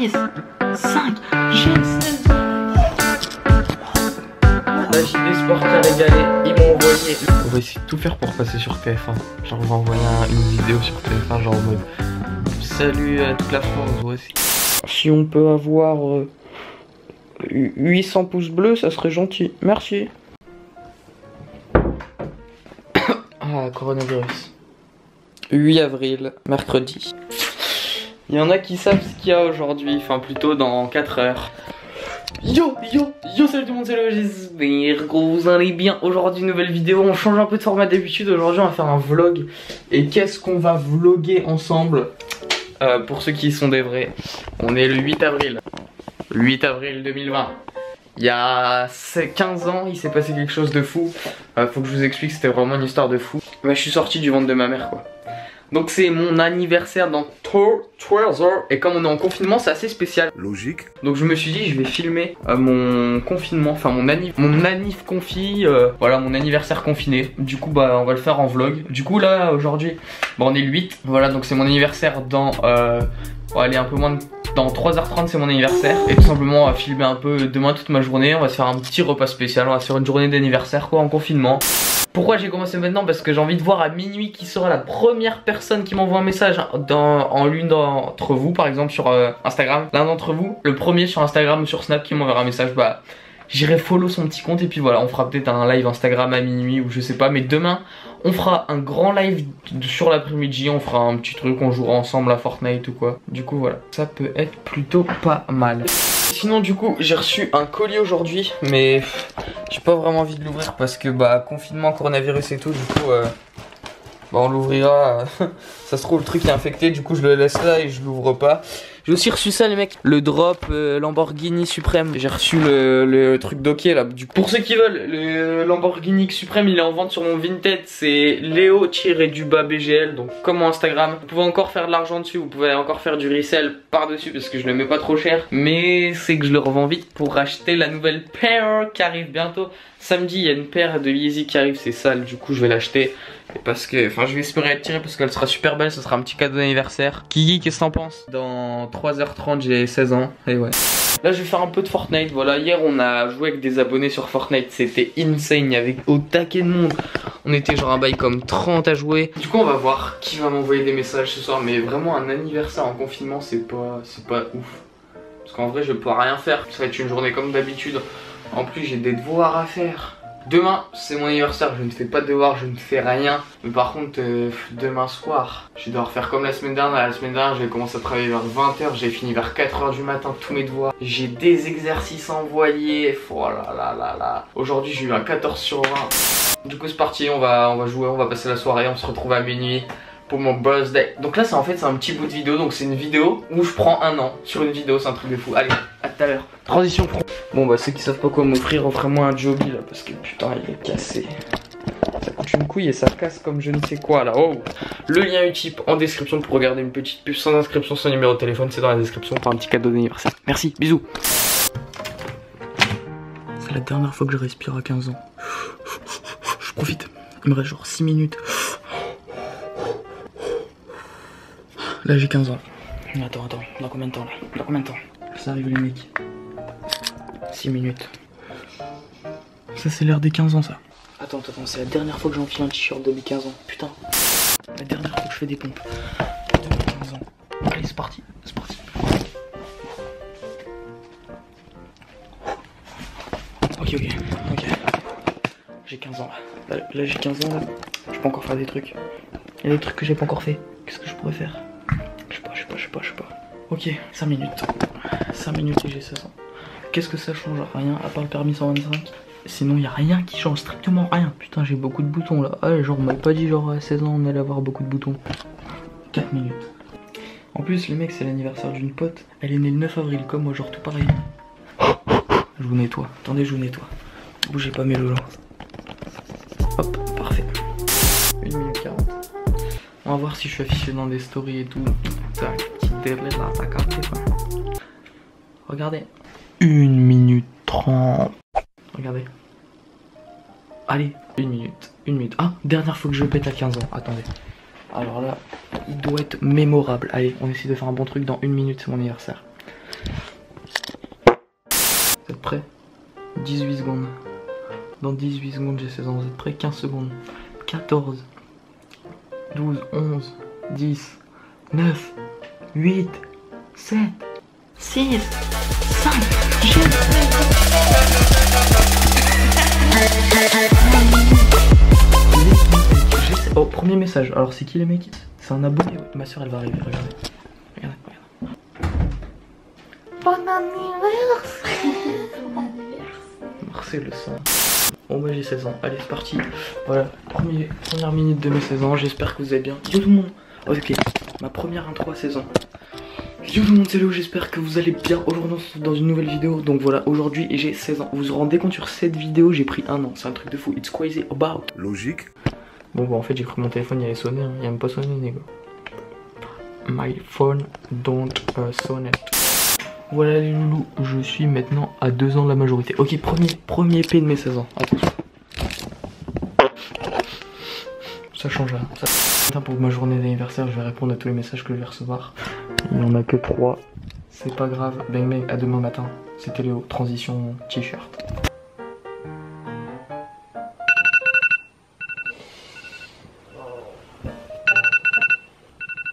6, 5, j'ai 16 La JD Sport a régalé, ils m'ont envoyé. On va essayer de tout faire pour passer sur TF1. Genre, on va envoyer un- une vidéo sur TF1, genre en mode Salut à toute la France, voici. Si on peut avoir euh, 800 pouces bleus, ça serait gentil. Merci. ah, coronavirus. 8 avril, mercredi. Il y en a qui savent ce qu'il y a aujourd'hui, enfin plutôt dans 4 heures. Yo, yo, yo, salut tout le monde, c'est le j'espère que vous allez bien. Aujourd'hui, nouvelle vidéo, on change un peu de format d'habitude. Aujourd'hui, on va faire un vlog. Et qu'est-ce qu'on va vlogger ensemble? Euh, Pour ceux qui sont des vrais, on est le 8 avril. Le 8 avril 2020. Il y a 15 ans, il s'est passé quelque chose de fou. Euh, faut que je vous explique, c'était vraiment une histoire de fou. Bah, je suis sorti du ventre de ma mère, quoi. Donc, c'est mon anniversaire dans 12 heures. Et comme on est en confinement, c'est assez spécial. Logique. Donc je me suis dit je vais filmer euh, mon confinement, enfin mon anniv, mon anniv confi, euh, voilà mon anniversaire confiné. Du coup bah on va le faire en vlog. Du coup là aujourd'hui, bah, on est le 8, voilà donc c'est mon anniversaire dans, euh, aller un peu moins de dans 3h30 c'est mon anniversaire et tout simplement on va filmer un peu demain toute ma journée, on va se faire un petit repas spécial, on va se faire une journée d'anniversaire quoi en confinement. Pourquoi j'ai commencé maintenant Parce que j'ai envie de voir à minuit qui sera la première personne qui m'envoie un message en l'une d'entre vous, par exemple sur euh, Instagram. L'un d'entre vous, le premier sur Instagram ou sur Snap qui m'enverra un message, bah j'irai follow son petit compte et puis voilà, on fera peut-être un live Instagram à minuit ou je sais pas. Mais demain, on fera un grand live sur l'après-midi, on fera un petit truc, on jouera ensemble à Fortnite ou quoi. Du coup voilà, ça peut être plutôt pas mal. Sinon du coup j'ai reçu un colis aujourd'hui mais j'ai pas vraiment envie de l'ouvrir parce que bah confinement, coronavirus et tout du coup euh, bah on l'ouvrira. ça se trouve le truc est infecté du coup je le laisse là et je l'ouvre pas. J'ai aussi reçu ça les mecs, le drop euh, Lamborghini Suprême. J'ai reçu le, truc d'ok là. Pour ceux qui veulent, le Lamborghini Suprême il est en vente sur mon Vinted. C'est Léo du bas BGL, donc comme mon Instagram. Vous pouvez encore faire de l'argent dessus, vous pouvez encore faire du resell par dessus parce que je le mets pas trop cher. Mais c'est que je le revends vite pour acheter la nouvelle paire qui arrive bientôt. Samedi il y a une paire de Yeezy qui arrive, c'est sale. Du coup je vais l'acheter. Et parce que, enfin, je vais espérer être tiré parce qu'elle sera super belle. Ce sera un petit cadeau d'anniversaire. Kiki, qu'est-ce que t'en penses? Dans 3h30, j'ai 16 ans. Et ouais. Là, je vais faire un peu de Fortnite. Voilà, hier, on a joué avec des abonnés sur Fortnite. C'était insane. Il au taquet de monde. On était genre un bail comme 30 à jouer. Du coup, on va voir qui va m'envoyer des messages ce soir. Mais vraiment, un anniversaire en confinement, c'est pas, c'est pas ouf. Parce qu'en vrai, je vais pouvoir rien faire. Ça va être une journée comme d'habitude. En plus, j'ai des devoirs à faire. Demain, c'est mon anniversaire, je ne fais pas de devoirs, je ne fais rien. Mais par contre, euh, demain soir, je vais devoir faire comme la semaine dernière. La semaine dernière, j'ai commencé à travailler vers 20h, j'ai fini vers 4h du matin, tous mes devoirs. J'ai des exercices à envoyer. Oh là là là là. Aujourd'hui, j'ai eu un 14 sur 20. Du coup, c'est parti, on va jouer, on va passer la soirée, on se retrouve à minuit pour mon birthday. Donc là, c'est en fait, c'est un petit bout de vidéo. Donc c'est une vidéo où je prends un an sur une vidéo, c'est un truc de fou. Allez, à tout à l'heure. Transition. Bon, bah, ceux qui savent pas quoi m'offrir, offrez-moi un Joby là, parce que putain, il est cassé. Ça coûte une couille et ça casse comme je ne sais quoi là. Oh Le lien Utip en description pour regarder une petite pub sans inscription, sans numéro de téléphone, c'est dans la description pour un petit cadeau d'anniversaire. Merci, bisous. C'est la dernière fois que je respire à 15 ans. Je profite. Il me reste genre 6 minutes. Là j'ai 15 ans. Attends, attends, dans combien de temps là Dans combien de temps Ça arrive les mecs. 6 minutes. Ça c'est l'heure des 15 ans ça. Attends, attends, c'est la dernière fois que j'enfile un t-shirt depuis 15 ans. Putain. La dernière fois que je fais des pompes. Depuis 15 ans. Allez, c'est parti. C'est parti. Ok, ok, ok. J'ai 15 ans là. Là, là, j'ai 15 ans là. Je peux encore faire des trucs. Il y a des trucs que j'ai pas encore fait. Qu'est-ce que je pourrais faire? Ok, 5 minutes. 5 minutes et j'ai 16 ans. Qu'est-ce que ça change Rien, à part le permis 125. Sinon, y a rien qui change, strictement rien. Putain, j'ai beaucoup de boutons là. Ah, genre, on m'a pas dit, genre, à 16 ans, on allait avoir beaucoup de boutons. 4 minutes. En plus, le mec, c'est l'anniversaire d'une pote. Elle est née le 9 avril, comme moi, genre tout pareil. Je vous nettoie. Attendez, je vous nettoie. Bougez pas mes loulous. Hop, parfait. 1 minute 40. On va voir si je suis affiché dans des stories et tout. Regardez. 1 minute 30. Regardez. Allez, 1 minute. 1 minute. Ah, dernière fois que je pète à 15 ans. Attendez. Alors là, il doit être mémorable. Allez, on essaie de faire un bon truc dans 1 minute, c'est mon anniversaire. Vous êtes prêts? 18 secondes. Dans 18 secondes, j'ai 16 ans. Vous êtes prêts? 15 secondes. 14, 12, 11, 10, 9, 8, 7, 6, 5, j'ai 16 Oh, premier message. Alors, c'est qui les mecs? C'est un abonné. ouais. Ma soeur, elle va arriver. Regardez. Regardez, regardez. Bon anniversaire Marcel le sang. Bon, moi j'ai 16 ans. Allez, c'est parti. Voilà, premier, première minute de mes 16 ans. J'espère que vous allez bien. Tout le monde. Ok, ma première intro à 16 ans. Yo tout le monde, c'est Léo. J'espère que vous allez bien. Aujourd'hui, on se retrouve dans une nouvelle vidéo. Donc voilà, aujourd'hui, j'ai 16 ans. Vous vous rendez compte sur cette vidéo, j'ai pris un an. C'est un truc de fou. It's crazy about. Logique. Bon, bah en fait, j'ai cru que mon téléphone il allait sonner. hein. Il a même pas sonné, les gars. My phone don't uh, sonne. Voilà les loulous, je suis maintenant à 2 ans de la majorité. Ok, premier, premier P de mes 16 ans. Attention. Ça change rien. Ça... Pour ma journée d'anniversaire, je vais répondre à tous les messages que je vais recevoir. Il n'y en a que 3. C'est pas grave. Bang bang, à demain matin. C'était Léo, transition t-shirt.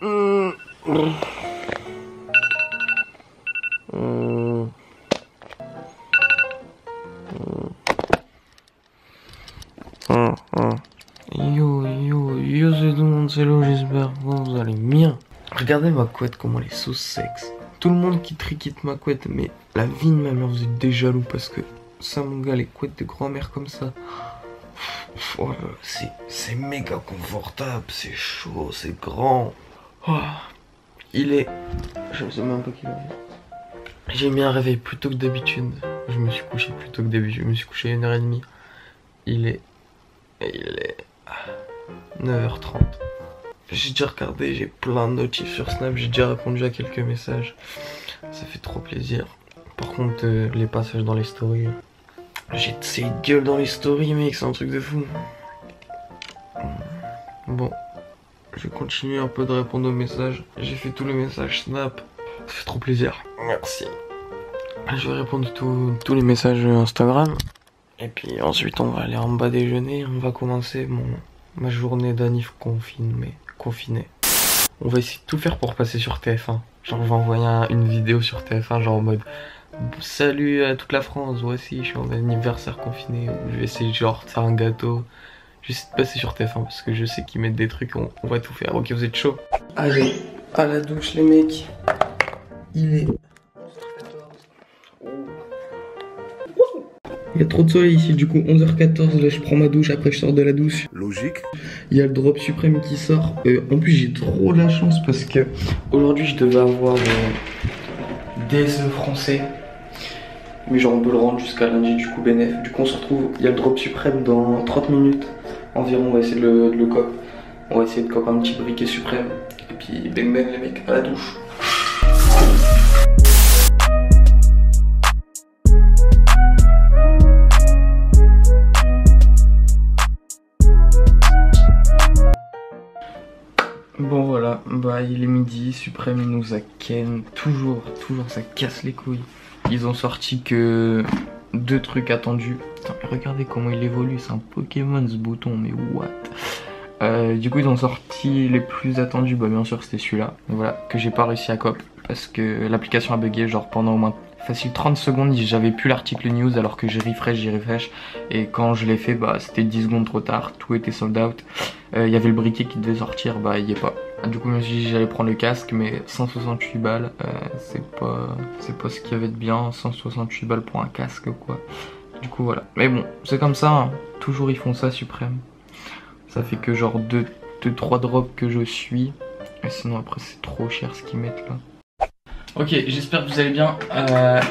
Yo, Regardez ma couette, comment elle est sous sexe. Tout le monde qui triquitte ma couette, mais la vie de ma mère, vous êtes des jaloux parce que ça, mon gars, les couettes de grand-mère comme ça. oh c'est, méga confortable, c'est chaud, c'est grand. Oh, il est. Je sais même pas qu'il est. J'ai mis un réveil plus tôt que d'habitude. Je me suis couché plus tôt que d'habitude. Je me suis couché à 1h30. Il est. Il est. 9h30. J'ai déjà regardé, j'ai plein de notifs sur Snap, j'ai déjà répondu à quelques messages. Ça fait trop plaisir. Par contre, euh, les passages dans les stories. J'ai de ces gueules dans les stories, mec, c'est un truc de fou. Bon, je vais continuer un peu de répondre aux messages. J'ai fait tous les messages Snap. Ça fait trop plaisir. Merci. Je vais répondre à tous- les messages Instagram. Et puis ensuite, on va aller en bas déjeuner. On va commencer mon, ma journée d'anif confiné. Confiné. On va essayer de tout faire pour passer sur TF1. Genre, on va envoyer un- une vidéo sur TF1, genre en mode Salut à toute la France, voici, je suis en anniversaire confiné. Je vais essayer, genre, de faire un gâteau. J'essaie de passer sur TF1 parce que je sais qu'ils mettent des trucs, on, on va tout faire. Ok, vous êtes chaud? Allez, à la douche, les mecs. Il est. Il y a trop de soleil ici, du coup 11h14, là je prends ma douche, après je sors de la douche. Logique. Il y a le drop suprême qui sort. Euh, en plus, j'ai trop la chance parce que aujourd'hui, je devais avoir euh, des œufs français. Mais genre, on peut le rendre jusqu'à lundi, du coup, bénéf. Du coup, on se retrouve. Il y a le drop suprême dans 30 minutes environ. On va essayer de le, de le cop. On va essayer de cop un petit briquet suprême. Et puis, bang bang, les mecs, à la douche. Bah il est midi, Suprême il nous a ken, toujours, toujours ça casse les couilles. Ils ont sorti que deux trucs attendus. Putain, regardez comment il évolue, c'est un Pokémon ce bouton, mais what? Euh, Du coup ils ont sorti les plus attendus, bah bien sûr c'était celui-là, voilà, que j'ai pas réussi à cop. Parce que l'application a bugué genre pendant au moins facile 30 secondes, j'avais plus l'article news alors que j'ai refresh, j'ai refresh. Et quand je l'ai fait, bah c'était 10 secondes trop tard, tout était sold out. Euh, Il y avait le briquet qui devait sortir, bah il y est pas. Du coup, je me dit j'allais prendre le casque, mais 168 balles, euh, c'est pas, c'est pas ce qu'il y avait de bien. 168 balles pour un casque, quoi. Du coup, voilà. Mais bon, c'est comme ça. hein. Toujours ils font ça, Suprême. Ça fait que genre 2 deux, 3 drops que je suis. Et sinon après c'est trop cher ce qu'ils mettent là. Ok, j'espère que vous allez bien. Euh,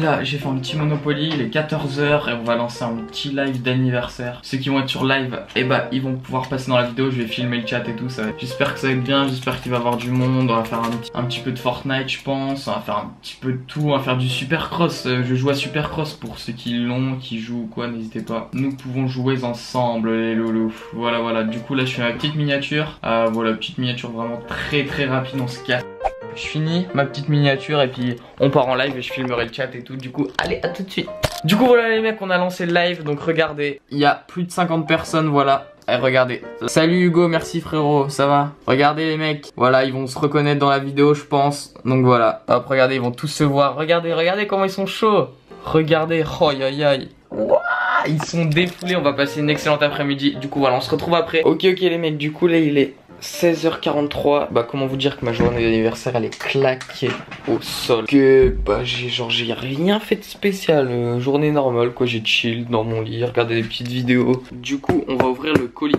là, j'ai fait un petit Monopoly, il est 14h et on va lancer un petit live d'anniversaire. Ceux qui vont être sur live, et bah ils vont pouvoir passer dans la vidéo, je vais filmer le chat et tout. ça va- J'espère que ça va être bien, j'espère qu'il va y avoir du monde. On va faire un petit, un petit peu de Fortnite, je pense. On va faire un petit peu de tout, on va faire du Supercross. Euh, Je joue à Supercross pour ceux qui l'ont, qui jouent ou quoi, n'hésitez pas. Nous pouvons jouer ensemble, les loulous. Voilà, voilà. Du coup, là, je fais ma petite miniature. Euh, voilà, petite miniature vraiment très très rapide, on se casse. Je finis ma petite miniature et puis on part en live et je filmerai le chat et tout. Du coup, allez, à tout de suite. Du coup, voilà les mecs, on a lancé le live. Donc regardez, il y a plus de 50 personnes, voilà. Eh, regardez. Salut Hugo, merci frérot, ça va? Regardez les mecs, voilà, ils vont se reconnaître dans la vidéo, je pense. Donc voilà, hop, regardez, ils vont tous se voir. Regardez, regardez comment ils sont chauds. Regardez, oh aïe aïe. ils sont défoulés, on va passer une excellente après-midi. Du coup, voilà, on se retrouve après. Ok, ok les mecs, du coup là, il est 16h43, bah comment vous dire que ma journée d'anniversaire elle est claquée au sol. Que bah j'ai genre j'ai rien fait de spécial, euh, journée normale quoi, j'ai chill dans mon lit, regardé des petites vidéos. Du coup on va ouvrir le colis.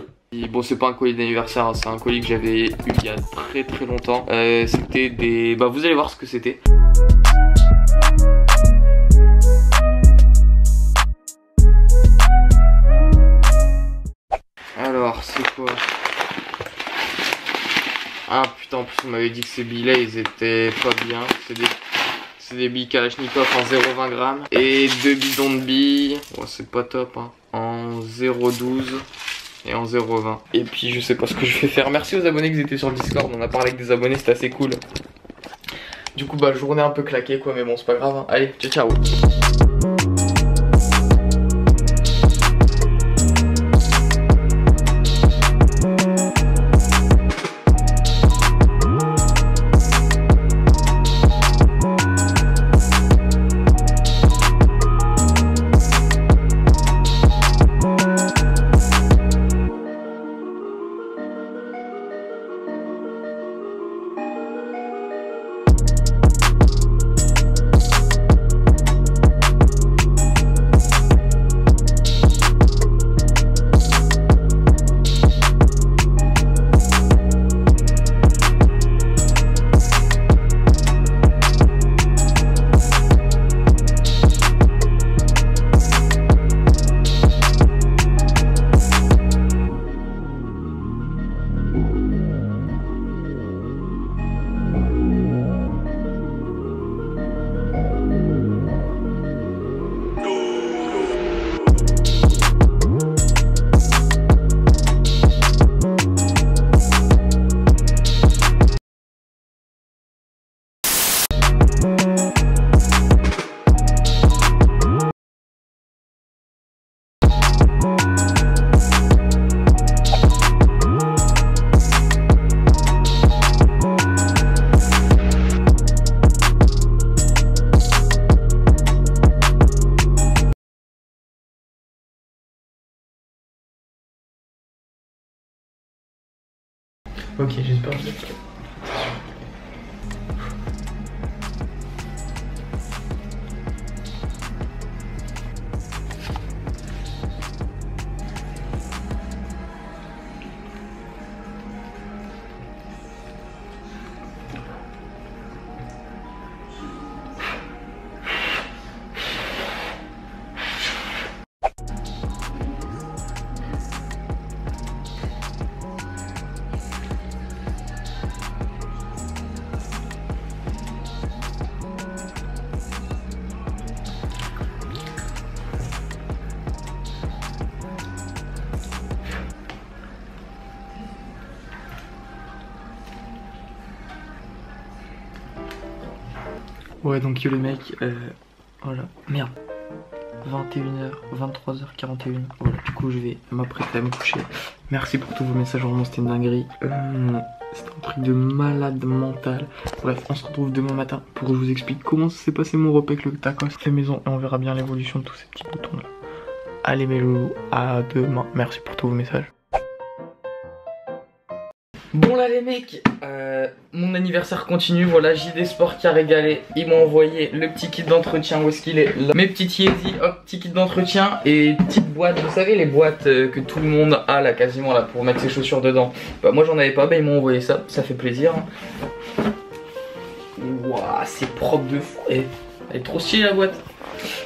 Bon c'est pas un colis d'anniversaire, hein, c'est un colis que j'avais eu il y a très très longtemps. Euh, C'était des... bah vous allez voir ce que c'était. Alors c'est quoi? Ah putain, en plus on m'avait dit que ces billets ils étaient pas bien. C'est des, c'est des billes Kalachnikov en 0,20 grammes. Et deux bidons de billes. Oh, c'est pas top hein. En 0,12 et en 0,20. Et puis je sais pas ce que je vais faire. Merci aux abonnés qui étaient sur le Discord. On a parlé avec des abonnés, c'était assez cool. Du coup, bah, journée un peu claquée quoi, mais bon, c'est pas grave. Hein. Allez, ciao ciao. Ok, j'espère. que Ouais, donc yo les mecs, euh, voilà, merde. 21h, 23h41. Voilà, du coup, je vais m'apprêter à me coucher. Merci pour tous vos messages, vraiment, c'était une dinguerie. Euh, c'était un truc de malade mental. Bref, on se retrouve demain matin pour que je vous explique comment s'est passé mon repas avec le tacos fait maison et on verra bien l'évolution de tous ces petits boutons là. Allez mes loulous, à demain. Merci pour tous vos messages. Bon là les mecs, mon anniversaire continue, voilà JD Sport qui a régalé, ils m'ont envoyé le petit kit d'entretien, où est-ce qu'il est, Mes petites Yeezy, hop, petit kit d'entretien et petite boîte, vous savez les boîtes euh, que tout le monde a là quasiment là pour mettre ses chaussures dedans. Bah moi j'en avais pas, bah ils m'ont envoyé ça, ça fait plaisir. Waouh, c'est propre de fou, elle est trop stylée la boîte.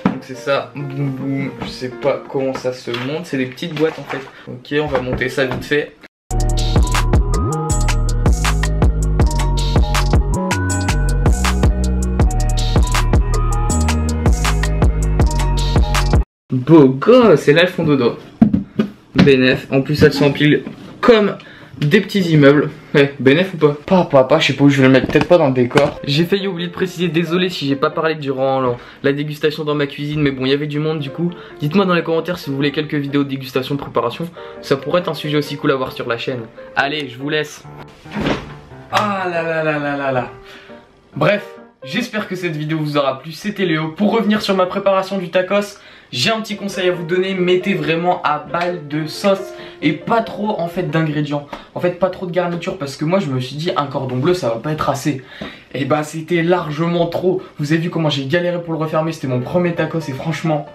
Donc c'est ça, boum boum, je sais pas comment ça se monte, c'est des petites boîtes en fait. Ok, on va monter ça vite fait Beau gosse, et là elles font dodo. Bénef, en plus elles s'empilent comme des petits immeubles. Eh, bénéf ou pas Pas, papa, je sais pas où je vais le mettre, peut-être pas dans le décor. J'ai failli oublier de préciser, désolé si j'ai pas parlé durant la dégustation dans ma cuisine, mais bon, il y avait du monde du coup. Dites-moi dans les commentaires si vous voulez quelques vidéos de dégustation, de préparation. Ça pourrait être un sujet aussi cool à voir sur la chaîne. Allez, je vous laisse. Ah là là là là là là. Bref, J'espère que cette vidéo vous aura plu, c'était Léo. Pour revenir sur ma préparation du tacos, j'ai un petit conseil à vous donner, mettez vraiment à balle de sauce et pas trop en fait d'ingrédients. En fait pas trop de garniture parce que moi je me suis dit un cordon bleu ça va pas être assez. Et bah c'était largement trop. Vous avez vu comment j'ai galéré pour le refermer, c'était mon premier tacos et franchement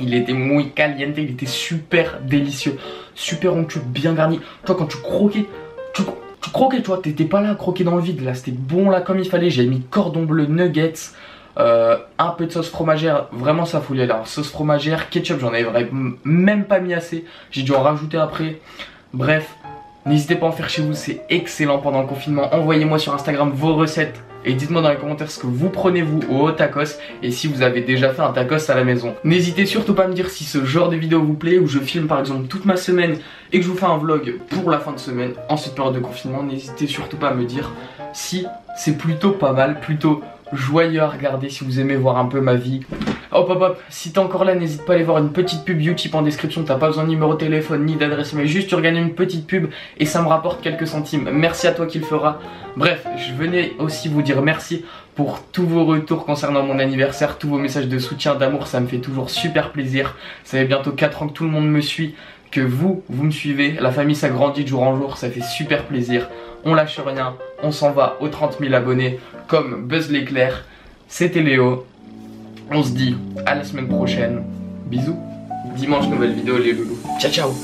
il était muy caliente, il était super délicieux, super onctueux, bien garni. Toi quand tu croquais, tu tu croquais, toi, t'étais pas là à croquer dans le vide, là, c'était bon là comme il fallait. J'ai mis cordon bleu, nuggets, euh, un peu de sauce fromagère, vraiment ça foulait là. Sauce fromagère, ketchup, j'en avais même pas mis assez. J'ai dû en rajouter après. Bref, n'hésitez pas à en faire chez vous, c'est excellent pendant le confinement. Envoyez-moi sur Instagram vos recettes et dites-moi dans les commentaires ce que vous prenez vous au tacos et si vous avez déjà fait un tacos à la maison. N'hésitez surtout pas à me dire si ce genre de vidéo vous plaît ou je filme par exemple toute ma semaine et que je vous fais un vlog pour la fin de semaine en cette période de confinement. N'hésitez surtout pas à me dire si c'est plutôt pas mal, plutôt joyeux à regarder si vous aimez voir un peu ma vie. Hop hop hop, si t'es encore là, n'hésite pas à aller voir une petite pub YouTube en description, t'as pas besoin de numéro de téléphone ni d'adresse mais juste tu regardes une petite pub et ça me rapporte quelques centimes. Merci à toi qui le fera. Bref, je venais aussi vous dire merci pour tous vos retours concernant mon anniversaire, tous vos messages de soutien, d'amour, ça me fait toujours super plaisir. Ça fait bientôt 4 ans que tout le monde me suit, que vous, vous me suivez, la famille s'agrandit de jour en jour, ça fait super plaisir. On lâche rien, on s'en va aux 30 000 abonnés comme Buzz l'éclair. C'était Léo. On se dit à la semaine prochaine. Bisous. Dimanche, nouvelle vidéo, les loulous. Ciao, ciao.